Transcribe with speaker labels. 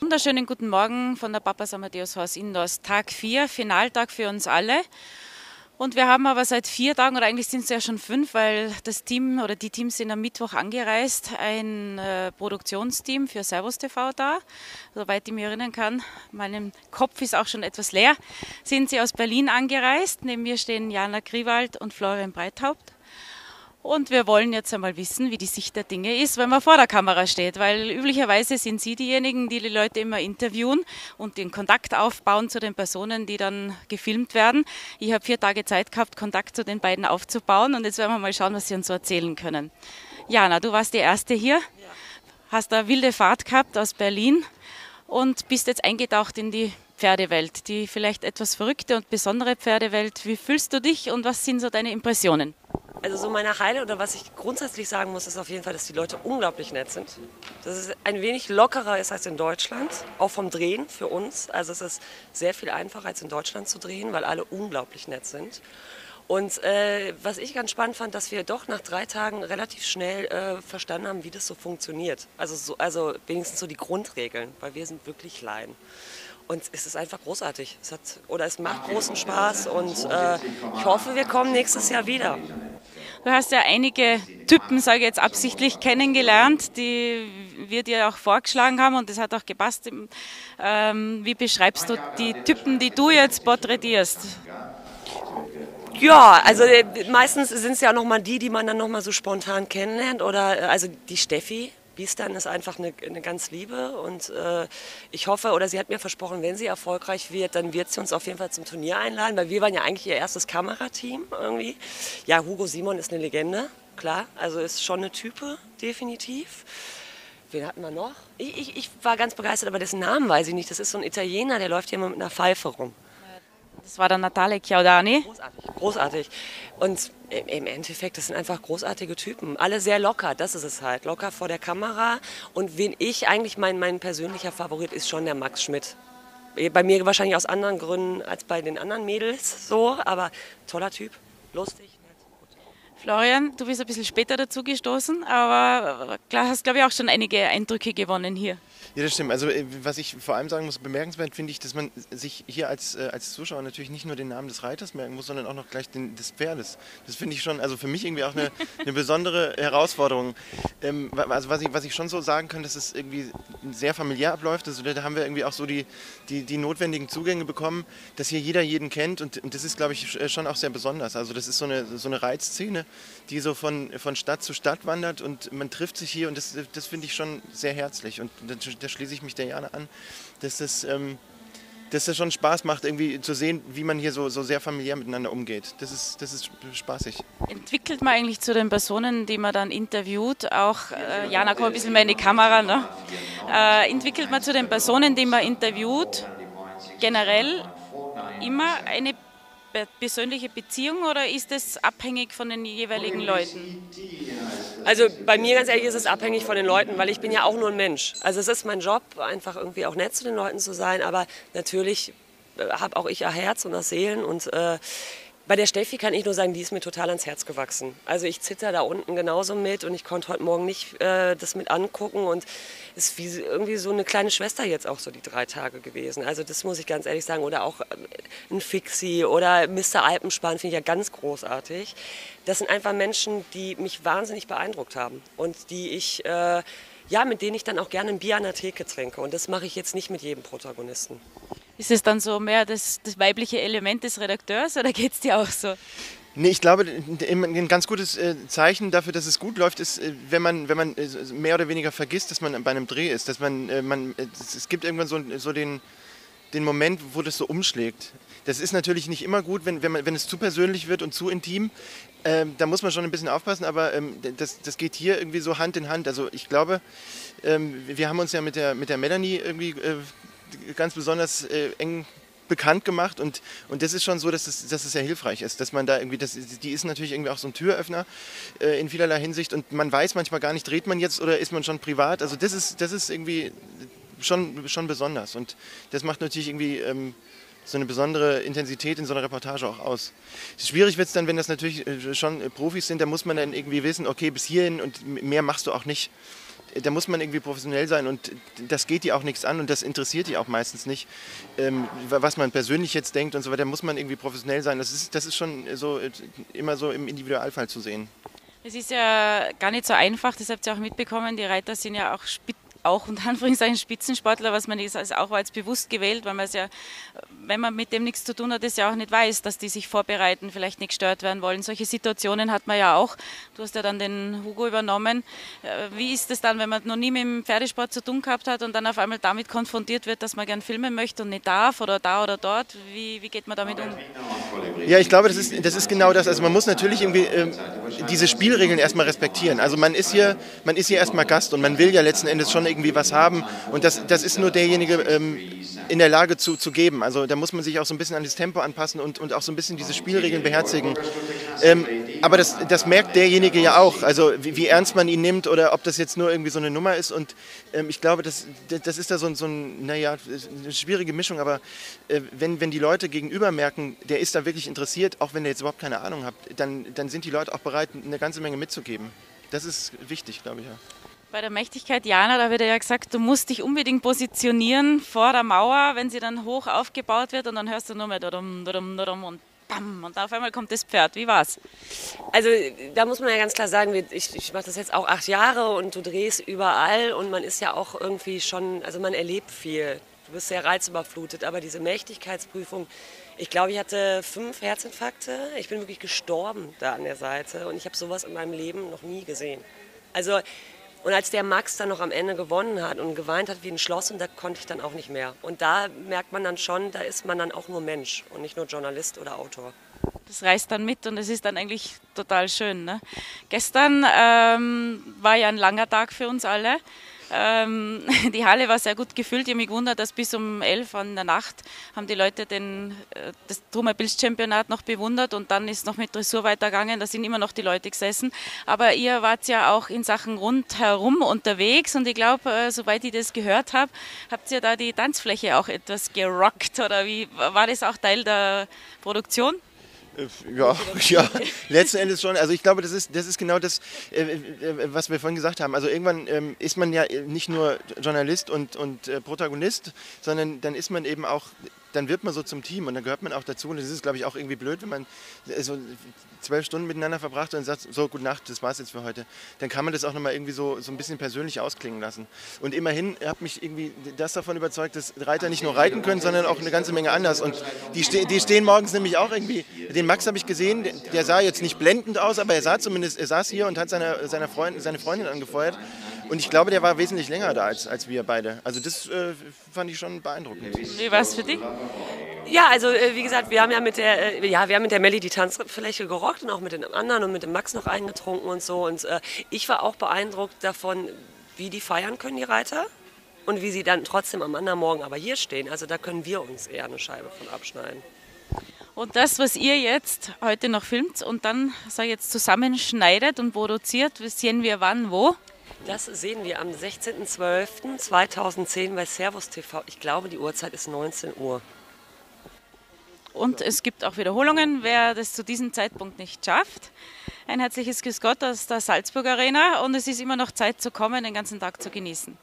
Speaker 1: Wunderschönen guten Morgen von der Papas Amadeus Haus Indoors. Tag 4, Finaltag für uns alle. Und wir haben aber seit vier Tagen, oder eigentlich sind es ja schon fünf, weil das Team oder die Teams sind am Mittwoch angereist, ein äh, Produktionsteam für Servus TV da, soweit ich mich erinnern kann. Meinem Kopf ist auch schon etwas leer. Sind sie aus Berlin angereist. Neben mir stehen Jana Griewald und Florian Breithaupt. Und wir wollen jetzt einmal wissen, wie die Sicht der Dinge ist, wenn man vor der Kamera steht, weil üblicherweise sind Sie diejenigen, die die Leute immer interviewen und den Kontakt aufbauen zu den Personen, die dann gefilmt werden. Ich habe vier Tage Zeit gehabt, Kontakt zu den beiden aufzubauen und jetzt werden wir mal schauen, was Sie uns so erzählen können. Jana, du warst die Erste hier, hast eine wilde Fahrt gehabt aus Berlin und bist jetzt eingetaucht in die Pferdewelt, die vielleicht etwas verrückte und besondere Pferdewelt. Wie fühlst du dich und was sind so deine Impressionen?
Speaker 2: Also so meine Heile oder was ich grundsätzlich sagen muss, ist auf jeden Fall, dass die Leute unglaublich nett sind. Dass es ein wenig lockerer ist als in Deutschland, auch vom Drehen für uns. Also es ist sehr viel einfacher als in Deutschland zu drehen, weil alle unglaublich nett sind. Und äh, was ich ganz spannend fand, dass wir doch nach drei Tagen relativ schnell äh, verstanden haben, wie das so funktioniert. Also, so, also wenigstens so die Grundregeln, weil wir sind wirklich Laien. Und es ist einfach großartig. Es hat, oder es macht großen Spaß und äh, ich hoffe, wir kommen nächstes Jahr wieder.
Speaker 1: Du hast ja einige Typen, sage ich jetzt absichtlich, kennengelernt, die wir dir auch vorgeschlagen haben und das hat auch gepasst. Ähm, wie beschreibst du die Typen, die du jetzt porträtierst?
Speaker 2: Ja, also äh, meistens sind es ja nochmal die, die man dann nochmal so spontan kennenlernt. Oder äh, also die Steffi, Biestern ist einfach eine, eine ganz liebe und äh, ich hoffe, oder sie hat mir versprochen, wenn sie erfolgreich wird, dann wird sie uns auf jeden Fall zum Turnier einladen, weil wir waren ja eigentlich ihr erstes Kamerateam irgendwie. Ja, Hugo Simon ist eine Legende, klar, also ist schon eine Type, definitiv. Wen hatten wir noch? Ich, ich, ich war ganz begeistert, aber dessen Namen weiß ich nicht. Das ist so ein Italiener, der läuft hier immer mit einer Pfeife rum.
Speaker 1: Das war dann Natale Chiaudani.
Speaker 2: Großartig, großartig. Und im Endeffekt, das sind einfach großartige Typen. Alle sehr locker, das ist es halt. Locker vor der Kamera. Und wen ich eigentlich, mein, mein persönlicher Favorit ist schon der Max Schmidt. Bei mir wahrscheinlich aus anderen Gründen als bei den anderen Mädels so, aber toller Typ, lustig.
Speaker 1: Florian, du bist ein bisschen später dazu gestoßen, aber klar hast, glaube ich, auch schon einige Eindrücke gewonnen hier.
Speaker 3: Ja, das stimmt. Also äh, was ich vor allem sagen muss, bemerkenswert finde ich, dass man sich hier als, äh, als Zuschauer natürlich nicht nur den Namen des Reiters merken muss, sondern auch noch gleich den, des Pferdes. Das finde ich schon, also für mich irgendwie auch eine, eine besondere Herausforderung. Ähm, also was ich, was ich schon so sagen kann, dass es irgendwie sehr familiär abläuft. Also da haben wir irgendwie auch so die, die, die notwendigen Zugänge bekommen, dass hier jeder jeden kennt und, und das ist, glaube ich, schon auch sehr besonders. Also das ist so eine, so eine Reizszene, die so von, von Stadt zu Stadt wandert und man trifft sich hier und das, das finde ich schon sehr herzlich und da schließe ich mich der Jana an, dass das, ähm, dass das schon Spaß macht, irgendwie zu sehen, wie man hier so, so sehr familiär miteinander umgeht. Das ist, das ist spaßig.
Speaker 1: Entwickelt man eigentlich zu den Personen, die man dann interviewt, auch, äh, Jana, komm ein bisschen mehr in die Kamera, ne? äh, entwickelt man zu den Personen, die man interviewt, generell immer eine persönliche Beziehung oder ist es abhängig von den jeweiligen Leuten?
Speaker 2: Also bei mir ganz ehrlich ist es abhängig von den Leuten, weil ich bin ja auch nur ein Mensch. Also es ist mein Job, einfach irgendwie auch nett zu den Leuten zu sein, aber natürlich äh, habe auch ich ein Herz und ein Seelen und äh, bei der Steffi kann ich nur sagen, die ist mir total ans Herz gewachsen. Also ich zitter da unten genauso mit und ich konnte heute Morgen nicht äh, das mit angucken und ist wie irgendwie so eine kleine Schwester jetzt auch so die drei Tage gewesen. Also das muss ich ganz ehrlich sagen. Oder auch äh, ein Fixie oder Mr. Alpenspann finde ich ja ganz großartig. Das sind einfach Menschen, die mich wahnsinnig beeindruckt haben und die ich äh, ja, mit denen ich dann auch gerne ein Bier an der Theke trinke. Und das mache ich jetzt nicht mit jedem Protagonisten.
Speaker 1: Ist es dann so mehr das, das weibliche Element des Redakteurs oder geht es dir auch so?
Speaker 3: Nee, ich glaube, ein ganz gutes äh, Zeichen dafür, dass es gut läuft, ist, äh, wenn man, wenn man äh, mehr oder weniger vergisst, dass man bei einem Dreh ist. Dass man, man, es gibt irgendwann so, so den, den Moment, wo das so umschlägt. Das ist natürlich nicht immer gut, wenn, wenn, man, wenn es zu persönlich wird und zu intim. Ähm, da muss man schon ein bisschen aufpassen, aber ähm, das, das geht hier irgendwie so Hand in Hand. Also ich glaube, ähm, wir haben uns ja mit der, mit der Melanie irgendwie äh, ganz besonders äh, eng bekannt gemacht und, und das ist schon so, dass es, dass es sehr hilfreich ist, dass man da irgendwie, das, die ist natürlich irgendwie auch so ein Türöffner äh, in vielerlei Hinsicht und man weiß manchmal gar nicht, dreht man jetzt oder ist man schon privat, also das ist, das ist irgendwie schon, schon besonders und das macht natürlich irgendwie ähm, so eine besondere Intensität in so einer Reportage auch aus. Schwierig wird es dann, wenn das natürlich äh, schon Profis sind, da muss man dann irgendwie wissen, okay, bis hierhin und mehr machst du auch nicht da muss man irgendwie professionell sein und das geht die auch nichts an und das interessiert die auch meistens nicht, ähm, was man persönlich jetzt denkt und so weiter, da muss man irgendwie professionell sein. Das ist, das ist schon so immer so im Individualfall zu sehen.
Speaker 1: Es ist ja gar nicht so einfach, das habt ihr auch mitbekommen. Die Reiter sind ja auch auch unter Anführungszeichen Spitzensportler, was man ist, also auch als bewusst gewählt, weil man es ja, wenn man mit dem nichts zu tun hat, es ja auch nicht weiß, dass die sich vorbereiten, vielleicht nicht gestört werden wollen. Solche Situationen hat man ja auch. Du hast ja dann den Hugo übernommen. Äh, wie ist es dann, wenn man noch nie mit dem Pferdesport zu tun gehabt hat und dann auf einmal damit konfrontiert wird, dass man gern filmen möchte und nicht darf oder da oder dort? Wie, wie geht man damit um?
Speaker 3: Ja, ich glaube, das ist, das ist genau das. Also man muss natürlich irgendwie äh, diese Spielregeln erstmal respektieren. Also man ist hier, man ist hier erstmal Gast und man will ja letzten Endes schon irgendwie was haben. Und das, das ist nur derjenige ähm, in der Lage zu, zu geben. Also da muss man sich auch so ein bisschen an das Tempo anpassen und, und auch so ein bisschen diese Spielregeln beherzigen. Ähm, aber das, das merkt derjenige ja auch, also wie, wie, ernst man ihn nimmt oder ob das jetzt nur irgendwie so eine Nummer ist. Und ähm, ich glaube, das, das ist da so, so ein, naja, eine schwierige Mischung. Aber äh, wenn, wenn die Leute gegenüber merken, der ist da wirklich interessiert, auch wenn der jetzt überhaupt keine Ahnung hat, dann, dann sind die Leute auch bereit, eine ganze Menge mitzugeben. Das ist wichtig, glaube ich. Ja.
Speaker 1: Bei der Mächtigkeit Jana, da wird ja gesagt, du musst dich unbedingt positionieren vor der Mauer, wenn sie dann hoch aufgebaut wird und dann hörst du nur mehr drum, drum, drum und bam und auf einmal kommt das Pferd. Wie war's?
Speaker 2: Also da muss man ja ganz klar sagen, ich, ich mache das jetzt auch acht Jahre und du drehst überall und man ist ja auch irgendwie schon, also man erlebt viel. Du bist sehr reizüberflutet, aber diese Mächtigkeitsprüfung, ich glaube, ich hatte fünf Herzinfarkte. Ich bin wirklich gestorben da an der Seite und ich habe sowas in meinem Leben noch nie gesehen. Also und als der Max dann noch am Ende gewonnen hat und geweint hat wie ein Schloss, und da konnte ich dann auch nicht mehr. Und da merkt man dann schon, da ist man dann auch nur Mensch und nicht nur Journalist oder Autor.
Speaker 1: Das reißt dann mit und es ist dann eigentlich total schön. Ne? Gestern ähm, war ja ein langer Tag für uns alle. Ähm, die Halle war sehr gut gefüllt. Ich habe mich gewundert, dass bis um 11 Uhr in der Nacht haben die Leute den, äh, das Championat noch bewundert und dann ist noch mit Dressur weitergegangen. Da sind immer noch die Leute gesessen. Aber ihr wart ja auch in Sachen rundherum unterwegs und ich glaube, äh, soweit ich das gehört habe, habt ihr da die Tanzfläche auch etwas gerockt oder wie war das auch Teil der Produktion?
Speaker 3: Äh, ja, ja, letzten Endes schon. Also ich glaube, das ist, das ist genau das, äh, äh, was wir vorhin gesagt haben. Also irgendwann ähm, ist man ja nicht nur Journalist und, und Protagonist, sondern dann ist man eben auch dann wird man so zum Team und dann gehört man auch dazu. Und es ist, glaube ich, auch irgendwie blöd, wenn man so zwölf Stunden miteinander verbracht und sagt, so, gute Nacht, das war's jetzt für heute. Dann kann man das auch nochmal irgendwie so, so ein bisschen persönlich ausklingen lassen. Und immerhin hat mich irgendwie das davon überzeugt, dass Reiter nicht nur reiten können, sondern auch eine ganze Menge anders. Und die, ste die stehen morgens nämlich auch irgendwie, den Max habe ich gesehen, der sah jetzt nicht blendend aus, aber er sah zumindest, er saß hier und hat seine, seine, Freund, seine Freundin angefeuert. Und ich glaube, der war wesentlich länger da als, als wir beide. Also das äh, fand ich schon beeindruckend.
Speaker 1: Wie war es für dich?
Speaker 2: Ja, also äh, wie gesagt, wir haben ja mit der, äh, ja, wir haben mit der Melli die Tanzfläche gerockt und auch mit den anderen und mit dem Max noch eingetrunken und so. Und äh, ich war auch beeindruckt davon, wie die feiern können, die Reiter. Und wie sie dann trotzdem am anderen Morgen aber hier stehen. Also da können wir uns eher eine Scheibe von abschneiden.
Speaker 1: Und das, was ihr jetzt heute noch filmt und dann, sag ich jetzt, zusammenschneidet und produziert, sehen wir wann, wo?
Speaker 2: Das sehen wir am 16.12.2010 bei Servus TV. Ich glaube, die Uhrzeit ist 19 Uhr.
Speaker 1: Und es gibt auch Wiederholungen, wer das zu diesem Zeitpunkt nicht schafft. Ein herzliches Grüß Gott aus der Salzburg Arena und es ist immer noch Zeit zu kommen, den ganzen Tag zu genießen.